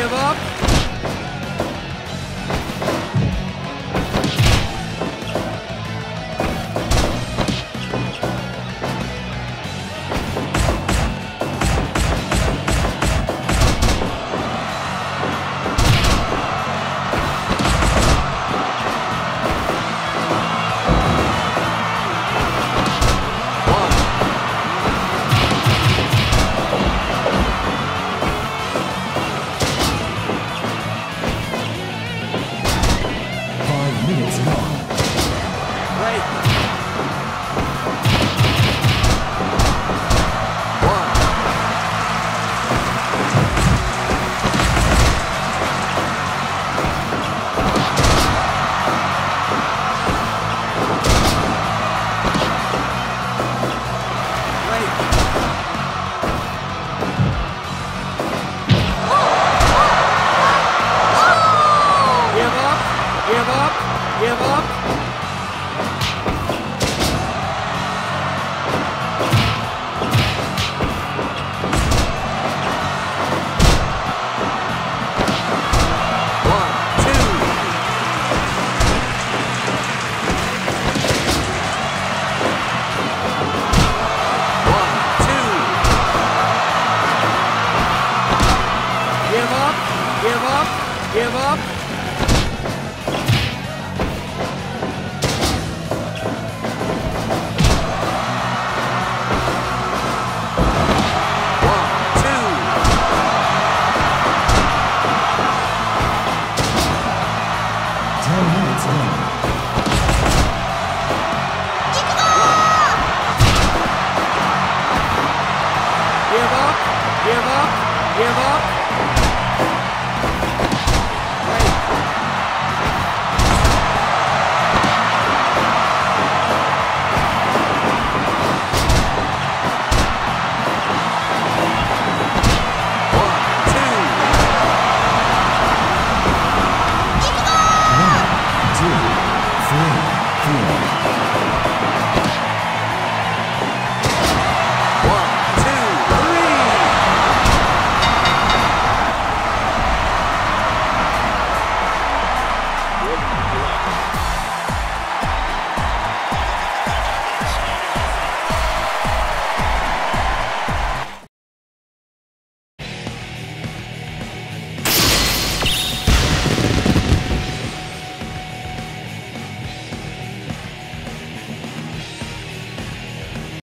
give up. Give up. Give up. Give up. Give up. Cool.